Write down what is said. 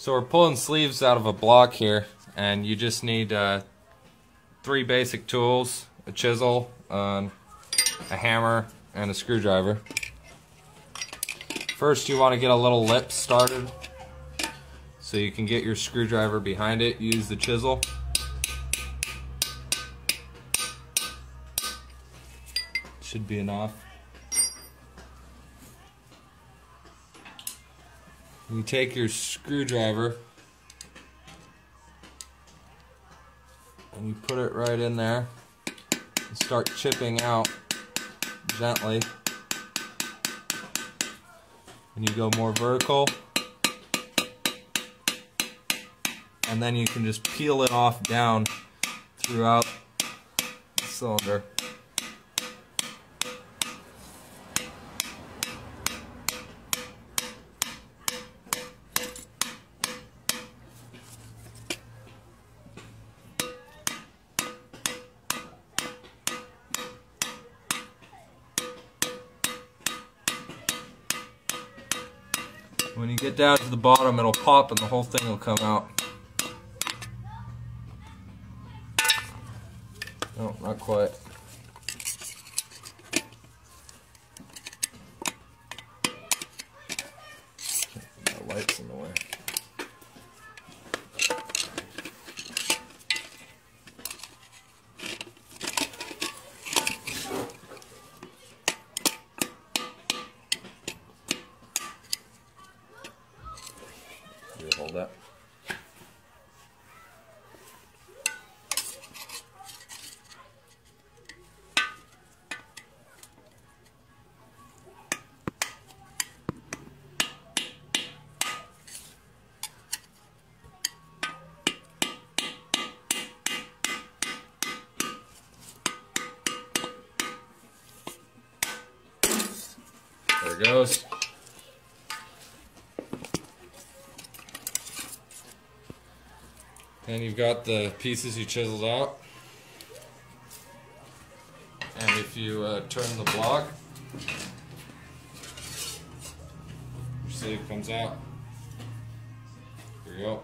So we're pulling sleeves out of a block here, and you just need uh, three basic tools, a chisel, um, a hammer, and a screwdriver. First you want to get a little lip started, so you can get your screwdriver behind it, use the chisel. Should be enough. You take your screwdriver and you put it right in there and start chipping out gently. And you go more vertical. And then you can just peel it off down throughout the cylinder. When you get down to the bottom, it'll pop and the whole thing will come out. No, not quite. The light's in the way. Hold that. Goes. And you've got the pieces you chiseled out. And if you uh, turn the block, your sleeve comes out. Here you go.